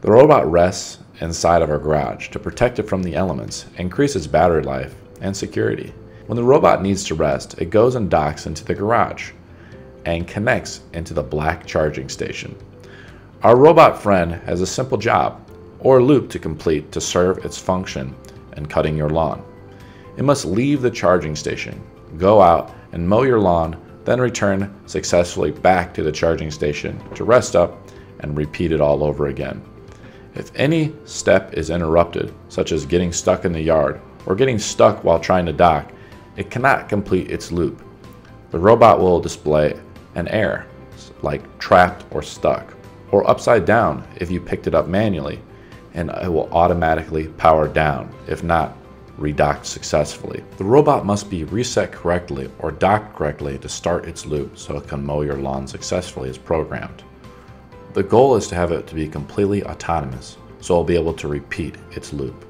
The robot rests inside of our garage to protect it from the elements, increase its battery life, and security. When the robot needs to rest, it goes and docks into the garage and connects into the black charging station. Our robot friend has a simple job or loop to complete to serve its function in cutting your lawn. It must leave the charging station, go out and mow your lawn, then return successfully back to the charging station to rest up and repeat it all over again. If any step is interrupted, such as getting stuck in the yard or getting stuck while trying to dock, it cannot complete its loop. The robot will display an error, like trapped or stuck, or upside down if you picked it up manually, and it will automatically power down, if not redocked successfully. The robot must be reset correctly or docked correctly to start its loop so it can mow your lawn successfully as programmed. The goal is to have it to be completely autonomous, so I'll be able to repeat its loop.